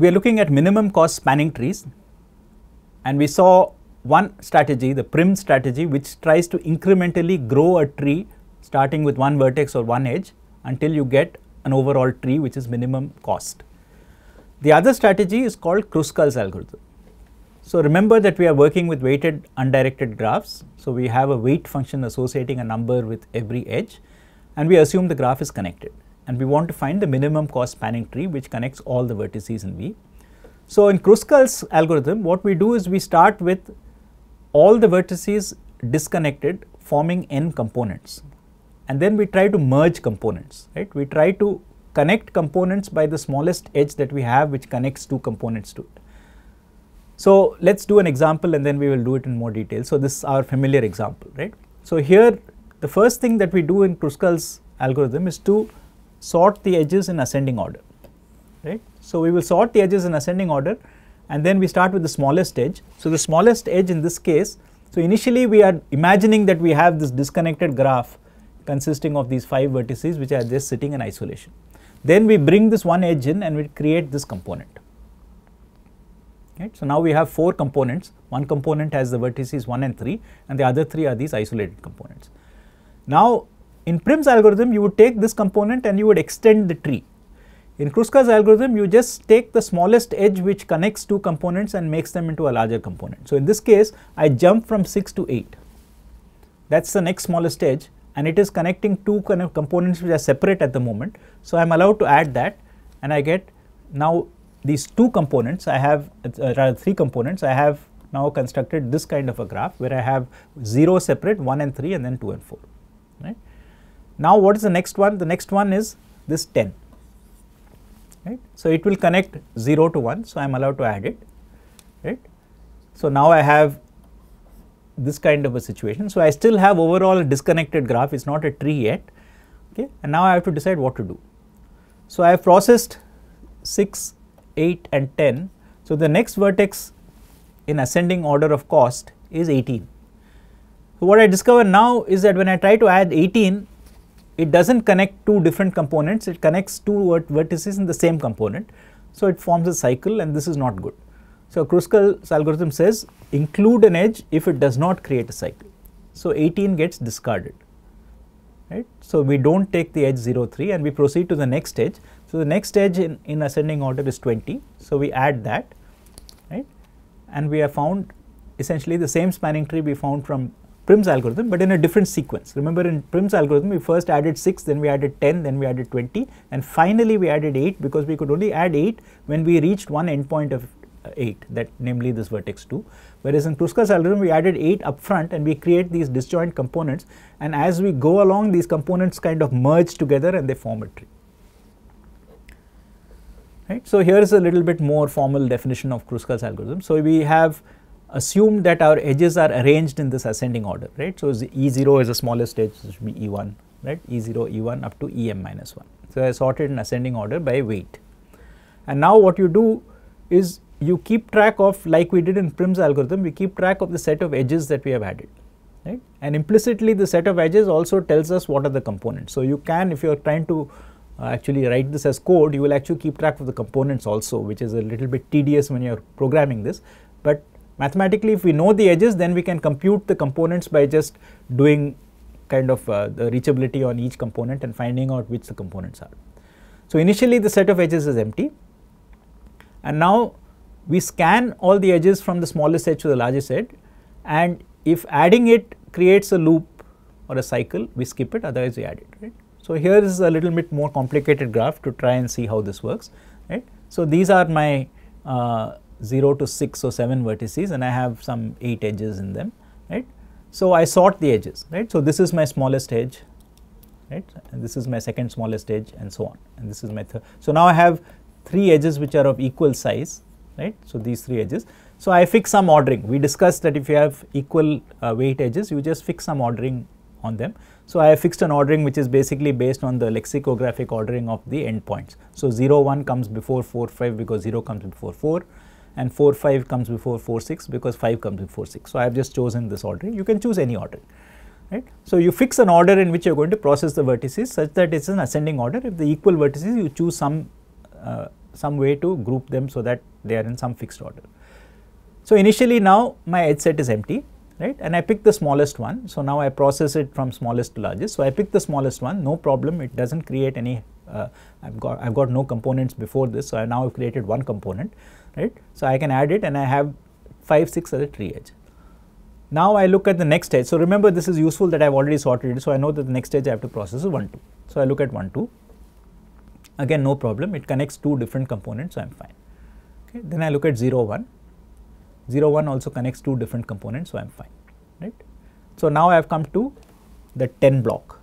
we are looking at minimum cost spanning trees and we saw one strategy, the prim strategy, which tries to incrementally grow a tree starting with one vertex or one edge until you get an overall tree which is minimum cost. The other strategy is called Kruskal's algorithm. So, remember that we are working with weighted undirected graphs. So, we have a weight function associating a number with every edge and we assume the graph is connected and we want to find the minimum cost spanning tree which connects all the vertices in V. So, in Kruskal's algorithm what we do is we start with all the vertices disconnected forming n components and then we try to merge components right we try to connect components by the smallest edge that we have which connects two components to it. So, let us do an example and then we will do it in more detail. So, this is our familiar example right. So, here the first thing that we do in Kruskal's algorithm is to sort the edges in ascending order right. So, we will sort the edges in ascending order and then we start with the smallest edge. So, the smallest edge in this case, so initially we are imagining that we have this disconnected graph consisting of these 5 vertices which are just sitting in isolation. Then we bring this one edge in and we create this component. Right. So, now we have 4 components, one component has the vertices 1 and 3 and the other 3 are these isolated components. Now, in Prim's algorithm you would take this component and you would extend the tree in Kruskal's algorithm, you just take the smallest edge which connects two components and makes them into a larger component. So, in this case, I jump from 6 to 8. That is the next smallest edge and it is connecting two kind of components which are separate at the moment. So, I am allowed to add that and I get now these two components, I have uh, rather three components, I have now constructed this kind of a graph where I have 0 separate 1 and 3 and then 2 and 4. Right. Now, what is the next one? The next one is this 10 right. So, it will connect 0 to 1. So, I am allowed to add it right. So, now I have this kind of a situation. So, I still have overall a disconnected graph it is not a tree yet okay and now I have to decide what to do. So, I have processed 6, 8 and 10. So, the next vertex in ascending order of cost is 18. So, what I discover now is that when I try to add 18 it does not connect two different components, it connects two vert vertices in the same component. So, it forms a cycle and this is not good. So, Kruskal's algorithm says include an edge if it does not create a cycle. So, 18 gets discarded right. So, we do not take the edge 0 3 and we proceed to the next edge. So, the next edge in, in ascending order is 20. So, we add that right and we have found essentially the same spanning tree we found from Prim's algorithm, but in a different sequence. Remember in Prim's algorithm, we first added 6, then we added 10, then we added 20, and finally we added 8 because we could only add 8 when we reached one endpoint of uh, 8, that namely this vertex 2. Whereas in Kruskal's algorithm, we added 8 up front and we create these disjoint components, and as we go along, these components kind of merge together and they form a tree. Right. So, here is a little bit more formal definition of Kruskal's algorithm. So, we have assume that our edges are arranged in this ascending order, right. So, E0 is the smallest edge, so should be E1, right, E0, E1 up to EM minus 1. So, I sorted in ascending order by weight. And now what you do is you keep track of like we did in Prim's algorithm, we keep track of the set of edges that we have added, right. And implicitly the set of edges also tells us what are the components. So, you can if you are trying to uh, actually write this as code, you will actually keep track of the components also, which is a little bit tedious when you are programming this, but Mathematically, if we know the edges, then we can compute the components by just doing kind of uh, the reachability on each component and finding out which the components are. So, initially the set of edges is empty and now we scan all the edges from the smallest edge to the largest edge and if adding it creates a loop or a cycle, we skip it otherwise we add it, right. So, here is a little bit more complicated graph to try and see how this works, right. So, these are my uh, 0 to 6 or 7 vertices and I have some 8 edges in them, right. So, I sort the edges, right. So, this is my smallest edge, right, and this is my second smallest edge and so on and this is my third. So, now I have 3 edges which are of equal size, right. So, these 3 edges. So, I fix some ordering. We discussed that if you have equal uh, weight edges, you just fix some ordering on them. So, I have fixed an ordering which is basically based on the lexicographic ordering of the endpoints. So, 0 1 comes before 4 5 because 0 comes before 4 and 4 5 comes before 4 6 because 5 comes before 6. So, I have just chosen this order. you can choose any order right. So, you fix an order in which you are going to process the vertices such that it is an ascending order if the equal vertices you choose some uh, some way to group them so that they are in some fixed order. So, initially now my edge set is empty right and I pick the smallest one. So, now I process it from smallest to largest. So, I pick the smallest one no problem it does not create any uh, I have got I have got no components before this. So, I now have created one component right. So, I can add it and I have 5 6 as a tree edge. Now, I look at the next edge. So, remember this is useful that I have already sorted it. So, I know that the next edge I have to process is 1 2. So, I look at 1 2 again no problem it connects two different components so I am fine. Okay. Then I look at 0 1 0 1 also connects two different components so I am fine right. So, now I have come to the 10 block.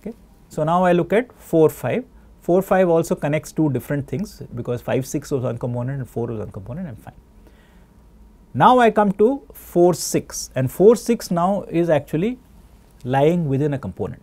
Okay. So, now I look at 4 5 4 5 also connects two different things because 5 6 was one component and 4 was one component am fine. Now, I come to 4 6 and 4 6 now is actually lying within a component.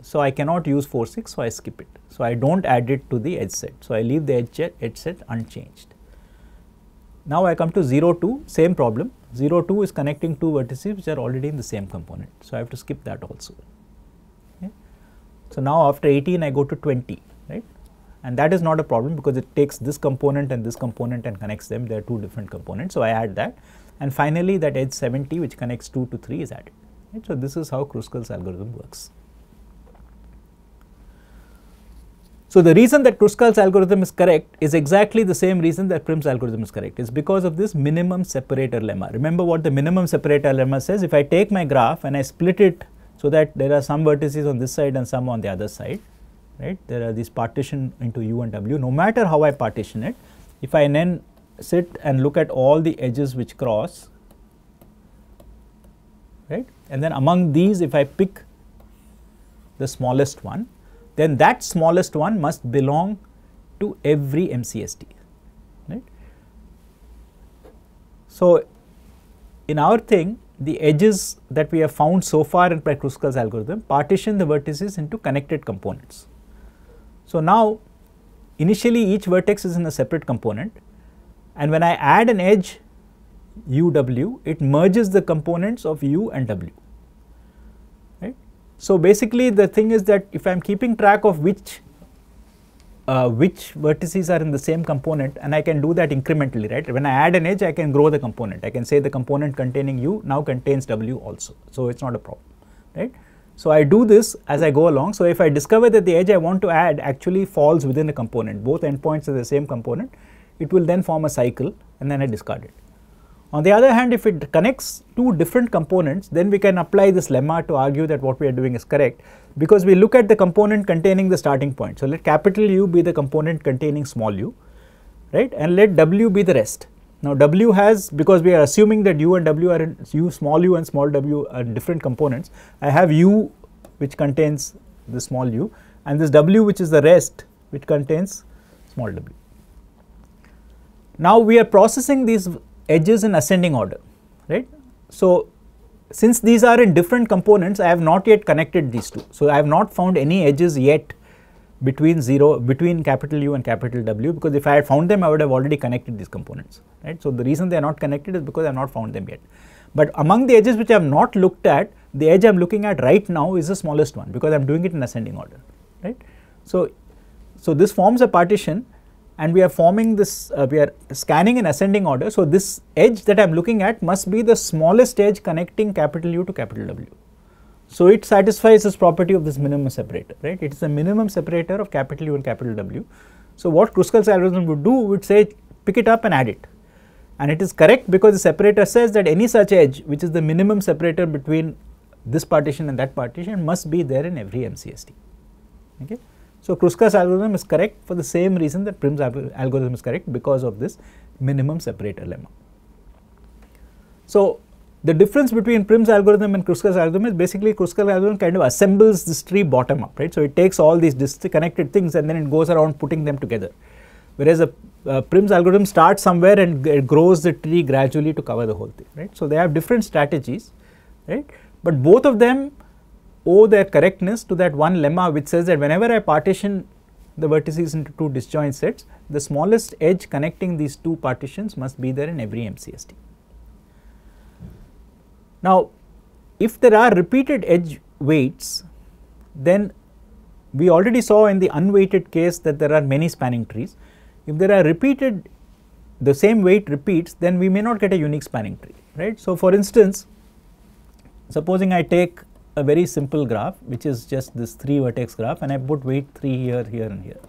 So, I cannot use 4 6 so I skip it. So, I do not add it to the edge set. So, I leave the edge, edge set unchanged. Now, I come to 0 2 same problem 0 2 is connecting two vertices which are already in the same component. So, I have to skip that also. So, now after 18 I go to 20 right and that is not a problem because it takes this component and this component and connects them they are two different components. So, I add that and finally, that edge 70 which connects 2 to 3 is added. Right. So, this is how Kruskal's algorithm works. So, the reason that Kruskal's algorithm is correct is exactly the same reason that Prim's algorithm is correct. It's because of this minimum separator lemma. Remember what the minimum separator lemma says? If I take my graph and I split it so that there are some vertices on this side and some on the other side, right? There are these partition into u and w. No matter how I partition it, if I then sit and look at all the edges which cross, right? And then among these, if I pick the smallest one, then that smallest one must belong to every MCST. Right? So, in our thing the edges that we have found so far in Kruskal's algorithm partition the vertices into connected components. So, now initially each vertex is in a separate component and when I add an edge uw it merges the components of u and w. Right? So, basically the thing is that if I am keeping track of which uh, which vertices are in the same component and I can do that incrementally, right. When I add an edge, I can grow the component. I can say the component containing u now contains w also. So, it is not a problem, right. So, I do this as I go along. So, if I discover that the edge I want to add actually falls within the component, both endpoints are the same component, it will then form a cycle and then I discard it. On the other hand, if it connects two different components, then we can apply this lemma to argue that what we are doing is correct because we look at the component containing the starting point. So, let capital U be the component containing small u, right, and let W be the rest. Now, W has because we are assuming that U and W are in U small u and small w are different components. I have U which contains the small u and this W which is the rest which contains small w. Now, we are processing these edges in ascending order, right. So, since these are in different components, I have not yet connected these two. So, I have not found any edges yet between 0 between capital U and capital W because if I had found them I would have already connected these components right. So, the reason they are not connected is because I have not found them yet. But among the edges which I have not looked at the edge I am looking at right now is the smallest one because I am doing it in ascending order right. So, so this forms a partition and we are forming this, uh, we are scanning in ascending order. So, this edge that I am looking at must be the smallest edge connecting capital U to capital W. So, it satisfies this property of this minimum separator, right. It is a minimum separator of capital U and capital W. So, what Kruskal's algorithm would do would say pick it up and add it. And it is correct because the separator says that any such edge which is the minimum separator between this partition and that partition must be there in every MCST. Okay. So, Kruskal's algorithm is correct for the same reason that Prim's algorithm is correct because of this minimum separator lemma. So, the difference between Prim's algorithm and Kruskal's algorithm is basically Kruskal's algorithm kind of assembles this tree bottom up, right. So, it takes all these disconnected things and then it goes around putting them together. Whereas a Prim's algorithm starts somewhere and it grows the tree gradually to cover the whole thing, right. So, they have different strategies, right, but both of them owe their correctness to that one lemma which says that whenever I partition the vertices into two disjoint sets, the smallest edge connecting these two partitions must be there in every MCST. Now, if there are repeated edge weights, then we already saw in the unweighted case that there are many spanning trees. If there are repeated, the same weight repeats, then we may not get a unique spanning tree, right. So, for instance, supposing I take a very simple graph which is just this 3 vertex graph and I put weight 3 here, here and here,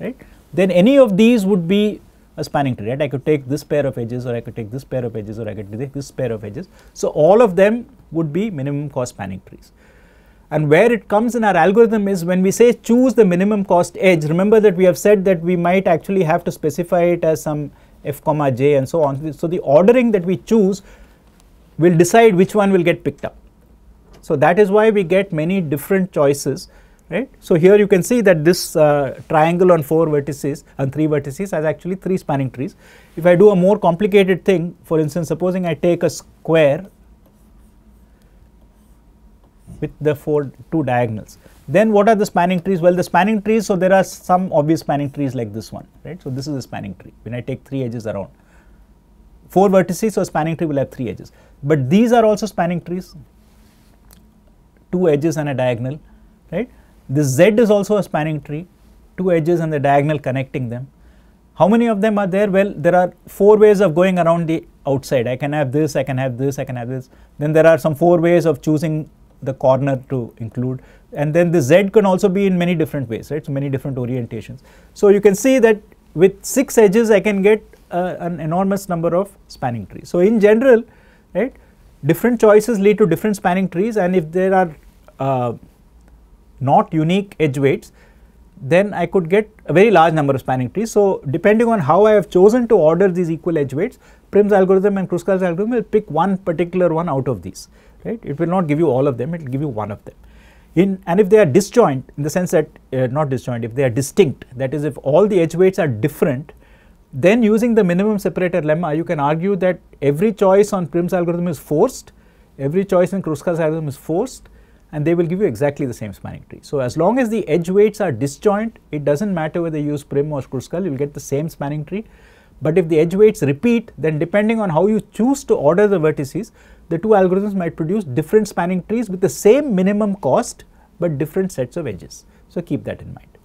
right. Then any of these would be a spanning tree, right. I could take this pair of edges or I could take this pair of edges or I could take this pair of edges. So, all of them would be minimum cost spanning trees. And where it comes in our algorithm is when we say choose the minimum cost edge, remember that we have said that we might actually have to specify it as some f comma j and so on. So, the ordering that we choose will decide which one will get picked up. So, that is why we get many different choices right. So, here you can see that this uh, triangle on 4 vertices and 3 vertices has actually 3 spanning trees. If I do a more complicated thing for instance supposing I take a square with the four two diagonals. Then what are the spanning trees? Well, the spanning trees, so there are some obvious spanning trees like this one, right? So this is a spanning tree when I take three edges around. Four vertices, so a spanning tree will have three edges. But these are also spanning trees, two edges and a diagonal, right? This Z is also a spanning tree, two edges and the diagonal connecting them. How many of them are there? Well, there are four ways of going around the outside. I can have this, I can have this, I can have this. Then there are some four ways of choosing the corner to include and then the z can also be in many different ways right so many different orientations so you can see that with six edges i can get uh, an enormous number of spanning trees so in general right different choices lead to different spanning trees and if there are uh, not unique edge weights then I could get a very large number of spanning trees. So, depending on how I have chosen to order these equal edge weights, Prim's algorithm and Kruskal's algorithm will pick one particular one out of these right. It will not give you all of them, it will give you one of them. In, and if they are disjoint in the sense that uh, not disjoint, if they are distinct, that is if all the edge weights are different, then using the minimum separator lemma, you can argue that every choice on Prim's algorithm is forced, every choice in Kruskal's algorithm is forced, and they will give you exactly the same spanning tree. So, as long as the edge weights are disjoint, it does not matter whether you use Prim or Kruskal, you will get the same spanning tree. But if the edge weights repeat, then depending on how you choose to order the vertices, the two algorithms might produce different spanning trees with the same minimum cost but different sets of edges. So, keep that in mind.